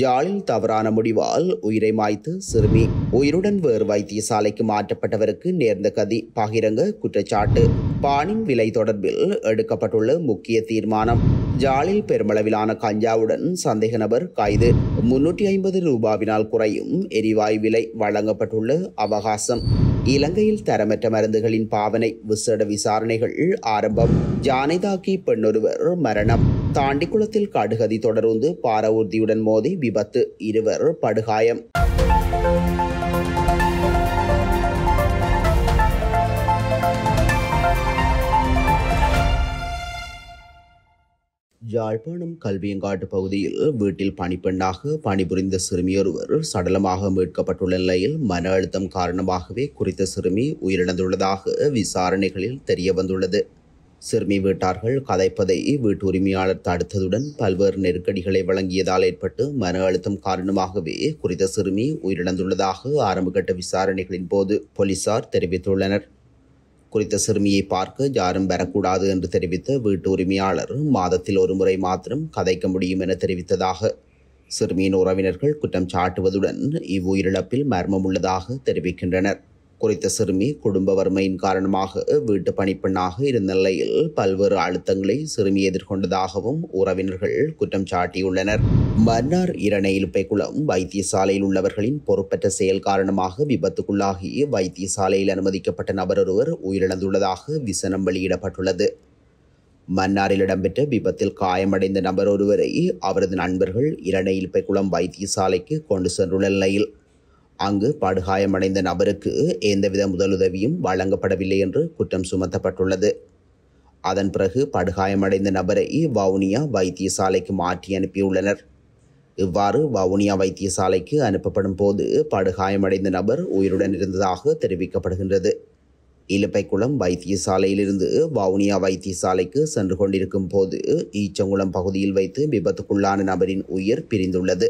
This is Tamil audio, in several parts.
ஜாலில் தவறான முடிவால் உயிரை மாய்த்து சிறுமி உயிருடன் வேறு வைத்தியசாலைக்கு மாற்றப்பட்டவருக்கு நேர்ந்த கதி பகிரங்க குற்றச்சாட்டு. பானின் விலை தொடர்பில் எடுக்கப்பட்டுள்ள முக்கிய தீர்மானம் ஜாலில் பெருமளவிலான கஞ்சாவுடன் சந்தேக நபர் கைது. முன்னூற்றி ஐம்பது ரூபாவினால் குறையும் எரிவாயு விலை வழங்கப்பட்டுள்ள அவகாசம். இலங்கையில் தரமற்ற மருந்துகளின் பாவனை விசேட விசாரணைகள் ஆரம்பம். ஜானை தாக்கி பெண்ணொருவர் மரணம். தாண்டிக்குளத்தில் கடுகதி தொடர்ந்து பார ஊர்தியுடன் மோதி விபத்து இருவர் படுகாயம். யாழ்ப்பாணம் கல்வியங்காட்டு பகுதியில் வீட்டில் பணிப்பெண்ணாக பணிபுரிந்த சிறுமியொருவர் சடலமாக மீட்கப்பட்டுள்ள நிலையில் மன அழுத்தம் காரணமாகவே குறித்த சிறுமி உயிரிழந்துள்ளதாக விசாரணைகளில் தெரிய வந்துள்ளது சிறுமி வீட்டார்கள் கதைப்பதை வீட்டு உரிமையாளர் தடுத்ததுடன் பல்வேறு நெருக்கடிகளை வழங்கியதால் ஏற்பட்டு மன அழுத்தம் காரணமாகவே குறித்த சிறுமி உயிரிழந்துள்ளதாக ஆரம்பகட்ட விசாரணைகளின் போது போலீசார் தெரிவித்துள்ளனர். குறித்த சிறுமியை பார்க்க யாரும் வரக்கூடாது என்று தெரிவித்த வீட்டு உரிமையாளர் மாதத்தில் ஒரு முறை மாத்திரம் கதைக்க முடியும் என தெரிவித்ததாக சிறுமியின் உறவினர்கள் குற்றம் சாட்டுவதுடன் இவ்வுயிரிழப்பில் மர்மம் உள்ளதாக தெரிவிக்கின்றனர். குறித்த சிறுமி குடும்ப வறுமையின் காரணமாக வீட்டு பணிப்பெண்ணாக இருந்த நிலையில் பல்வேறு அழுத்தங்களை சிறுமி எதிர்கொண்டதாகவும் உறவினர்கள் குற்றம் சாட்டியுள்ளனர். மன்னார் இரணையிலுப்பை குளம் வைத்தியசாலையில் உள்ளவர்களின் பொறுப்பற்ற செயல் காரணமாக விபத்துக்குள்ளாகி வைத்தியசாலையில் அனுமதிக்கப்பட்ட நபர் ஒருவர் உயிரிழந்துள்ளதாக விசனம் வெளியிடப்பட்டுள்ளது. மன்னாரில் இடம்பெற்ற விபத்தில் காயமடைந்த நபர் ஒருவரை அவரது நண்பர்கள் இரணையில்பை குளம் வைத்தியசாலைக்கு கொண்டு சென்றுள்ள நிலையில் அங்கு படுகாயமடைந்த நபருக்கு எந்தவித முதலுதவியும் வழங்கப்படவில்லை என்று குற்றம் சுமத்தப்பட்டுள்ளது. அதன் பிறகு படுகாயமடைந்த நபரை வவுனியா வைத்தியசாலைக்கு மாற்றி அனுப்பியுள்ளனர். இவ்வாறு வவுனியா வைத்தியசாலைக்கு அனுப்பப்படும் போது படுகாயமடைந்த நபர் உயிருடன் இருந்ததாக தெரிவிக்கப்படுகின்றது. இலுப்பைக்குளம் வைத்தியசாலையிலிருந்து வவுனியா வைத்தியசாலைக்கு சென்று கொண்டிருக்கும் போது ஈச்சங்குளம் பகுதியில் வைத்து விபத்துக்குள்ளான நபரின் உயிர் பிரிந்துள்ளது.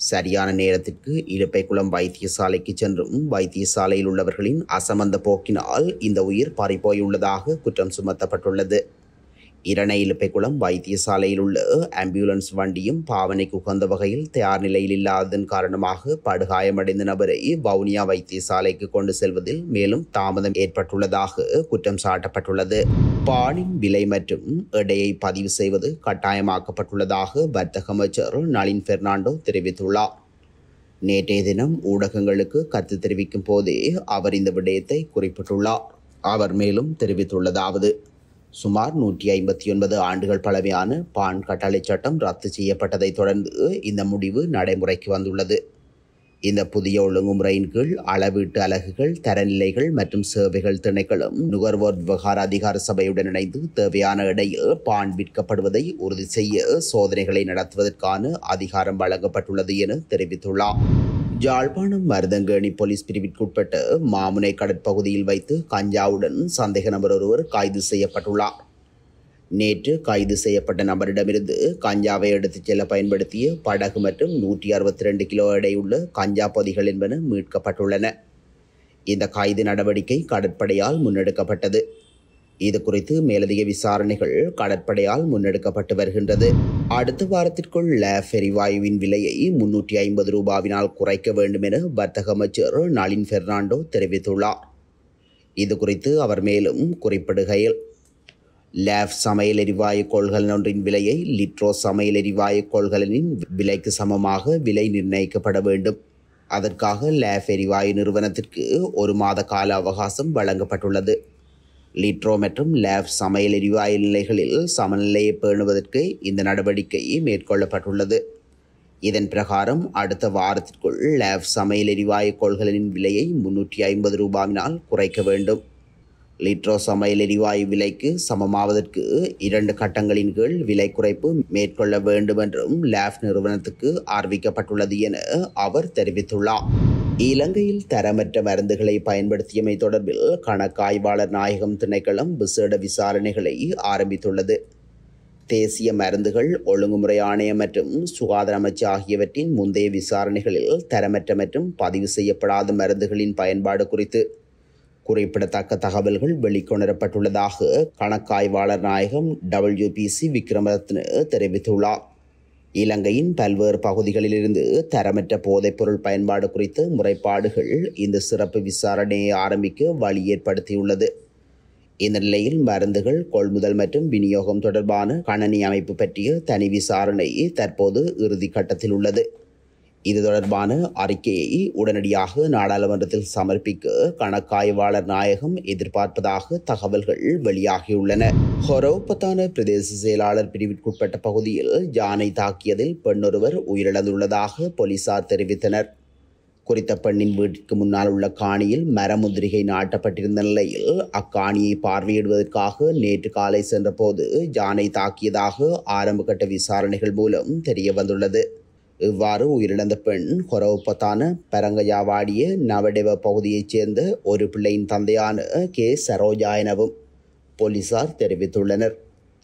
சரியான நேரத்திற்கு இலுப்பைக்குளம் வைத்தியசாலைக்கு சென்றும் வைத்தியசாலையில் உள்ளவர்களின் அசமந்த போக்கினால் இந்த உயிர் பறிபோயுள்ளதாக குற்றம் சுமத்தப்பட்டுள்ளது. இரணையிலுப்பைக்குளம் வைத்தியசாலையில் உள்ள ஆம்புலன்ஸ் வண்டியும் பாவனைக்கு உகந்த வகையில் தயார் நிலையில் இல்லாததன் காரணமாக படுகாயமடைந்த நபரை வவுனியா வைத்தியசாலைக்கு கொண்டு செல்வதில் மேலும் தாமதம் ஏற்பட்டுள்ளதாக குற்றம் சாட்டப்பட்டுள்ளது. பாலின் விலை மற்றும் எடையை பதிவு செய்வது கட்டாயமாக்கப்பட்டுள்ளதாக வர்த்தக அமைச்சர் நளின் பெர்னாண்டோ தெரிவித்துள்ளார். நேற்றைய தினம் ஊடகங்களுக்கு கருத்து தெரிவிக்கும் போதே அவர் இந்த விடயத்தை குறிப்பிட்டுள்ளார். அவர் மேலும் தெரிவித்துள்ளதாவது சுமார் நூற்றி ஐம்பத்தி ஒன்பது ஆண்டுகள் பழமையான பான் கட்டளை சட்டம் ரத்து செய்யப்பட்டதைத் தொடர்ந்து இந்த முடிவு நடைமுறைக்கு வந்துள்ளது. இந்த புதிய ஒழுங்குமுறையின் கீழ் அளவீட்டு அலகுகள் தரநிலைகள் மற்றும் சேவைகள் திணைக்களும் நுகர்வோர் விவகார அதிகார சபையுடன் இணைந்து தேவையான இடையே பான் விற்கப்படுவதை உறுதி செய்ய சோதனைகளை நடத்துவதற்கான அதிகாரம் வழங்கப்பட்டுள்ளது என தெரிவித்துள்ளார். ஜாழ்ப்பாணம் மருதங்கேணி போலீஸ் பிரிவிற்குட்பட்ட மாமுனை கடற்பகுதியில் வைத்து கஞ்சாவுடன் சந்தேக நபர் ஒருவர் கைது செய்யப்பட்டுள்ளார். நேற்று கைது செய்யப்பட்ட நபரிடமிருந்து கஞ்சாவை எடுத்துச் செல்ல பயன்படுத்திய படகு மற்றும் நூற்றி அறுபத்தி ரெண்டு கிலோ எடையுள்ள கஞ்சா பொதிகள் என்பன மீட்கப்பட்டுள்ளன. இந்த கைது நடவடிக்கை கடற்படையால் முன்னெடுக்கப்பட்டது. இது குறித்து மேலதிக விசாரணைகள் கடற்படையால் முன்னெடுக்கப்பட்டு வருகின்றது. அடுத்த வாரத்திற்குள் லேப் எரிவாயுவின் விலையை முன்னூற்றி ஐம்பது ரூபாவினால் குறைக்க வேண்டும் என வர்த்தக அமைச்சர் நளின் பெர்னாண்டோ தெரிவித்துள்ளார். இது குறித்து அவர் மேலும் குறிப்பிடுகையில் லேப் சமையல் எரிவாயு கொள்கலன் ஒன்றின் விலையை லிட்ரோ சமையல் எரிவாயு கொள்கலனின் விலைக்கு சமமாக விலை நிர்ணயிக்கப்பட வேண்டும். அதற்காக லேப் எரிவாயு நிறுவனத்திற்கு ஒரு மாத கால அவகாசம் வழங்கப்பட்டுள்ளது. லிட்ரோ மற்றும் லேப் சமையல் எரிவாயு நிலைகளில் சமநிலையை பேணுவதற்கு இந்த நடவடிக்கை மேற்கொள்ளப்பட்டுள்ளது. இதன் பிரகாரம் அடுத்த வாரத்திற்குள் லேப் சமையல் எரிவாயு கொள்கலனின் விலையை முன்னூற்றி ஐம்பது ரூபாவினால் குறைக்க வேண்டும். லிட்ரோ சமையல் எரிவாயு விலைக்கு சமமாவதற்கு இரண்டு கட்டங்களின் கீழ் விலை குறைப்பு மேற்கொள்ள வேண்டும் என்றும் லேப் நிறுவனத்துக்கு அறிவிக்கப்பட்டுள்ளது என அவர் தெரிவித்துள்ளார். இலங்கையில் தரமற்ற மருந்துகளை பயன்படுத்தியமை தொடர்பில் கணக்காய்வாளர் நாயகம் திணைக்களம் விசேட விசாரணைகளை ஆரம்பித்துள்ளது. தேசிய மருந்துகள் ஒழுங்குமுறை ஆணையம் மற்றும் சுகாதார அமைச்சு ஆகியவற்றின் முந்தைய விசாரணைகளில் தரமற்ற மற்றும் பதிவு செய்யப்படாத மருந்துகளின் பயன்பாடு குறித்து குறிப்பிடத்தக்க தகவல்கள் வெளிக்கொணரப்பட்டுள்ளதாக கணக்காய்வாளர் நாயகம் டபிள்யூபிசி விக்ரமரத்ன தெரிவித்துள்ளார். இலங்கையின் பல்வேறு பகுதிகளிலிருந்து தரமற்ற போதைப்பொருள் பயன்பாடு குறித்த முறைப்பாடுகள் இந்த சிறப்பு விசாரணையை ஆரம்பிக்க வழி ஏற்படுத்தியுள்ளது. இந்த நிலையில் மருந்துகள் கொள்முதல் மற்றும் விநியோகம் தொடர்பான கணனி அமைப்பு பற்றிய தனி விசாரணை தற்போது இறுதி கட்டத்தில் உள்ளது இது தொடர்பான அறிக்கையை உடனடியாக நாடாளுமன்றத்தில் சமர்ப்பிக்க கணக்காய்வாளர் நாயகம் எதிர்பார்ப்பதாக தகவல்கள் வெளியாகியுள்ளன. ஹொரோபத்தான பிரதேச செயலாளர் பிரிவிற்குட்பட்ட பகுதியில் யானை தாக்கியதில் பெண்ணொருவர் உயிரிழந்துள்ளதாக போலீசார் தெரிவித்தனர். குறித்த பெண்ணின் வீட்டிற்கு முன்னால் உள்ள காணியில் மரமுதிரிகை நாட்டப்பட்டிருந்த நிலையில் அக்காணியை பார்வையிடுவதற்காக நேற்று காலை சென்றபோது யானை தாக்கியதாக ஆரம்பகட்ட விசாரணைகள் மூலம் தெரிய வந்துள்ளது இவ்வாறு உயிரிழந்த பெண் ஹொரவுப்பத்தான பரங்கஜாவாடிய நவடெவ பகுதியைச் சேர்ந்த ஒரு பிள்ளையின் தந்தையான கே. சரோஜா எனவும் போலீசார் தெரிவித்துள்ளனர்.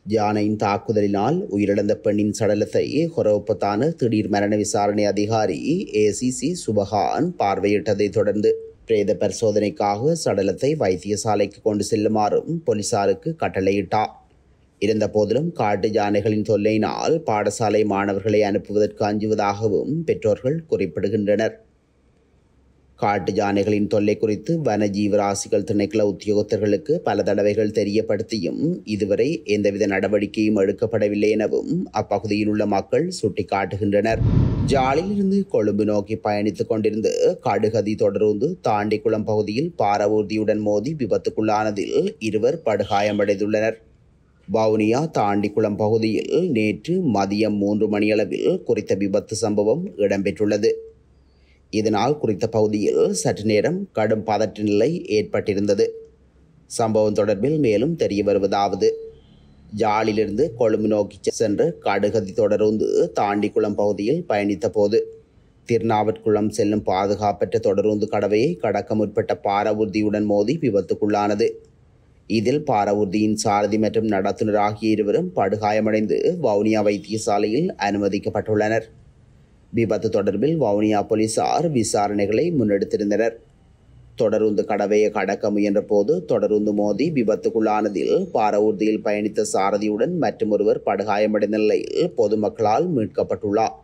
யானையின் தாக்குதலினால் உயிரிழந்த பெண்ணின் சடலத்தை ஹொரவுப்பத்தான திடீர் மரண விசாரணை அதிகாரி ஏசிசி சுபஹான் பார்வையிட்டதைத் தொடர்ந்து பிரேத பரிசோதனைக்காக சடலத்தை வைத்தியசாலைக்கு கொண்டு செல்லுமாறும் போலீசாருக்கு கட்டளையிட்டார். இருந்த போதிலும் காட்டு யானைகளின் தொல்லையினால் பாடசாலை மாணவர்களை அனுப்புவதற்கு அஞ்சுவதாகவும் பெற்றோர்கள் குறிப்பிடுகின்றனர். காட்டு யானைகளின் தொல்லை குறித்து வன ஜீவராசிகள் திணைக்கள உத்தியோகத்தர்களுக்கு பல தடவைகள் தெரியப்படுத்தியும் இதுவரை எந்தவித நடவடிக்கையும் எடுக்கப்படவில்லை எனவும் அப்பகுதியில் உள்ள மக்கள் சுட்டிக்காட்டுகின்றனர். ஜாலியிலிருந்து கொழும்பு நோக்கி பயணித்துக் கொண்டிருந்த கடுகதி தொடர்ந்து தாண்டிக்குளம் பகுதியில் பாரவூர்தியுடன் மோதி விபத்துக்குள்ளானதில் இருவர் படுகாயமடைந்துள்ளனர். வவுனியா தாண்டிக்குளம் பகுதியில் நேற்று மதியம் மூன்று மணியளவில் குறித்த விபத்து சம்பவம் இடம்பெற்றுள்ளது. இதனால் குறித்த பகுதியில் சற்று நேரம் கடும் பதற்ற நிலை ஏற்பட்டிருந்தது. சம்பவம் தொடர்பில் மேலும் தெரிய வருவதாவது ஜாலிலிருந்து கொழும்பு நோக்கி சென்று கடுகதி தொடர்ந்து தாண்டிக்குளம் பகுதியில் பயணித்த போது திருநாவற்குளம் செல்லும் பாதுகாப்பற்ற தொடரூந்து கடவையை கடக்க முற்பட்ட பாரவூர்தியுடன் மோதி விபத்துக்குள்ளானது. இதில் பாரவூர்தியின் சாரதி மற்றும் நடத்துனர் ஆகிய இருவரும் படுகாயமடைந்து வவுனியா வைத்தியசாலையில் அனுமதிக்கப்பட்டுள்ளனர். விபத்து தொடர்பில் வவுனியா போலீசார் விசாரணைகளை முன்னெடுத்திருந்தனர். தொடருந்து கடவையை கடக்க முயன்ற போது தொடருந்து மோதி விபத்துக்குள்ளானதில் பாரவூர்தியில் பயணித்த சாரதியுடன் மற்றொருவர் படுகாயமடைந்த நிலையில் பொதுமக்களால் மீட்கப்பட்டுள்ளார்.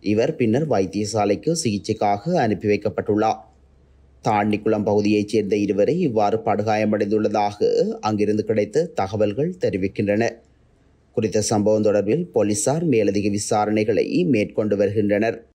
இவர் பின்னர் வைத்தியசாலைக்கு சிகிச்சைக்காக அனுப்பி வைக்கப்பட்டுள்ளார். தாண்டிக்குளம் பகுதியைச் சேர்ந்த இருவரை இவ்வாறு படுகாயமடைந்துள்ளதாக அங்கிருந்து கிடைத்த தகவல்கள் தெரிவிக்கின்றன. குறித்த சம்பவம் தொடர்பில் போலீசார் மேலதிக விசாரணைகளை மேற்கொண்டு வருகின்றனர்.